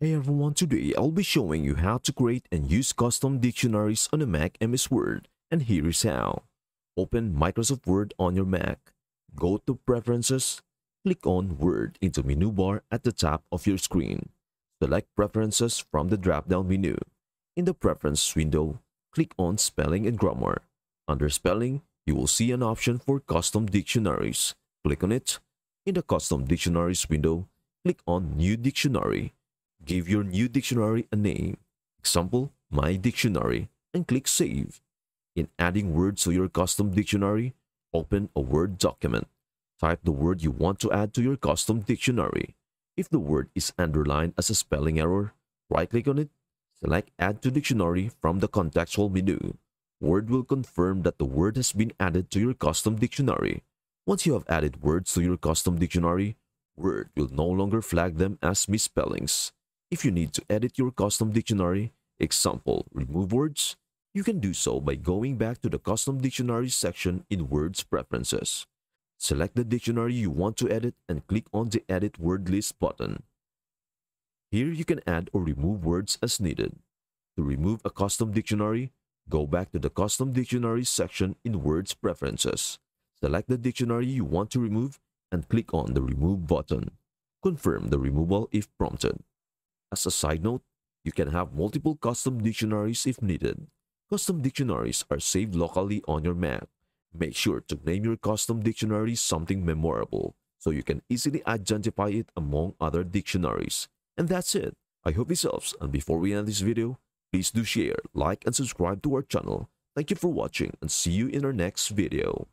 Hey everyone, today I'll be showing you how to create and use custom dictionaries on a Mac MS Word, and here is how. Open Microsoft Word on your Mac. Go to Preferences, click on Word into the menu bar at the top of your screen. Select Preferences from the drop-down menu. In the Preferences window, click on Spelling and Grammar. Under Spelling, you will see an option for Custom Dictionaries. Click on it. In the Custom Dictionaries window, click on New Dictionary. Give your new dictionary a name. Example, My Dictionary, and click Save. In adding words to your custom dictionary, open a Word document. Type the word you want to add to your custom dictionary. If the word is underlined as a spelling error, right-click on it, select Add to Dictionary from the contextual menu. Word will confirm that the word has been added to your custom dictionary. Once you have added words to your custom dictionary, Word will no longer flag them as misspellings. If you need to edit your custom dictionary, example, remove words, you can do so by going back to the custom dictionary section in Word's preferences. Select the dictionary you want to edit and click on the Edit Word List button. Here you can add or remove words as needed. To remove a custom dictionary, go back to the custom dictionary section in Word's preferences. Select the dictionary you want to remove and click on the Remove button. Confirm the removal if prompted. As a side note, you can have multiple custom dictionaries if needed. Custom dictionaries are saved locally on your Mac. Make sure to name your custom dictionary something memorable so you can easily identify it among other dictionaries. And that's it. I hope this helps and before we end this video, please do share, like, and subscribe to our channel. Thank you for watching and see you in our next video.